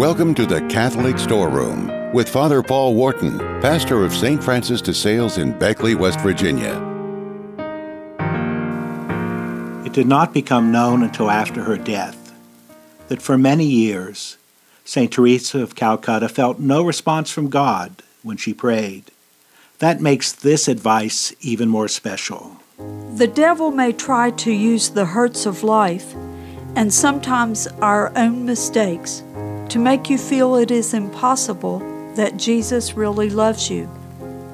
Welcome to the Catholic Storeroom with Father Paul Wharton, pastor of St. Francis de Sales in Beckley, West Virginia. It did not become known until after her death that for many years St. Teresa of Calcutta felt no response from God when she prayed. That makes this advice even more special. The devil may try to use the hurts of life and sometimes our own mistakes to make you feel it is impossible that Jesus really loves you,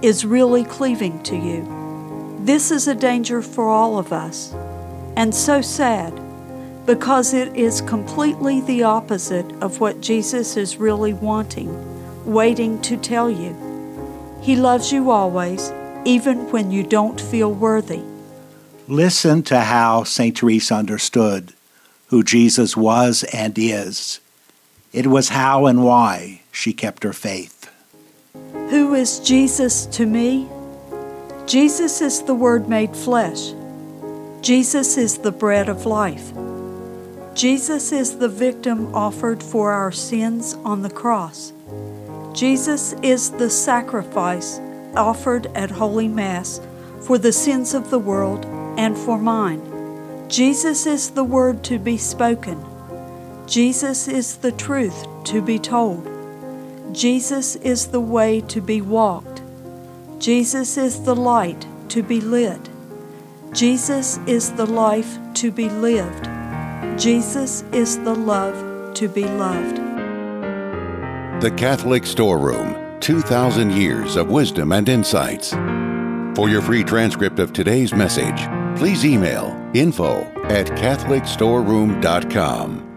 is really cleaving to you. This is a danger for all of us, and so sad because it is completely the opposite of what Jesus is really wanting, waiting to tell you. He loves you always, even when you don't feel worthy. Listen to how St. Teresa understood who Jesus was and is. It was how and why she kept her faith. Who is Jesus to me? Jesus is the Word made flesh. Jesus is the bread of life. Jesus is the victim offered for our sins on the cross. Jesus is the sacrifice offered at Holy Mass for the sins of the world and for mine. Jesus is the word to be spoken. Jesus is the truth to be told. Jesus is the way to be walked. Jesus is the light to be lit. Jesus is the life to be lived. Jesus is the love to be loved. The Catholic Storeroom 2,000 Years of Wisdom and Insights. For your free transcript of today's message, please email info at CatholicStoreroom.com.